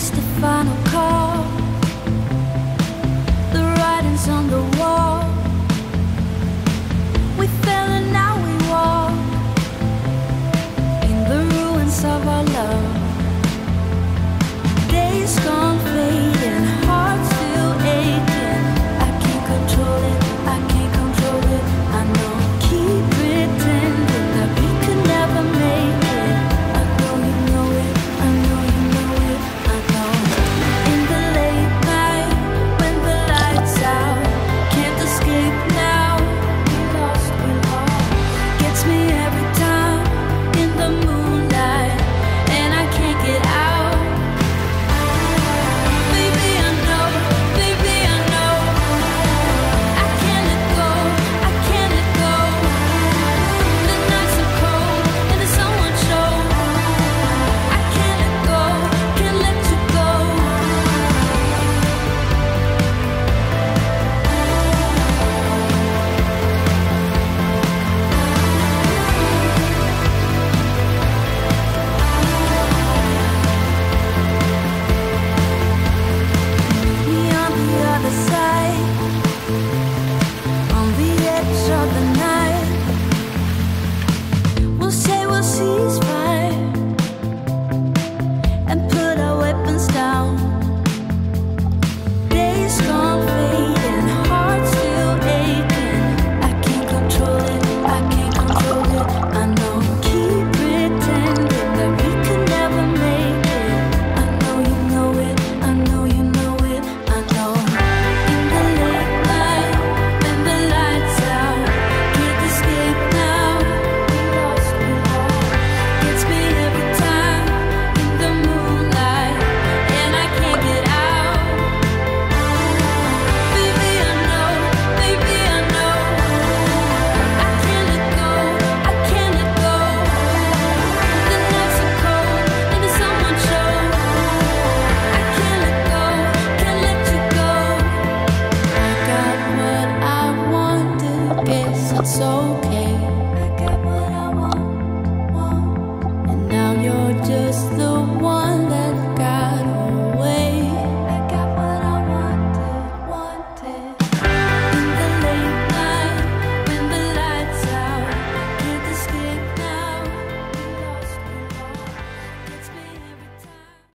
It's the final call. just the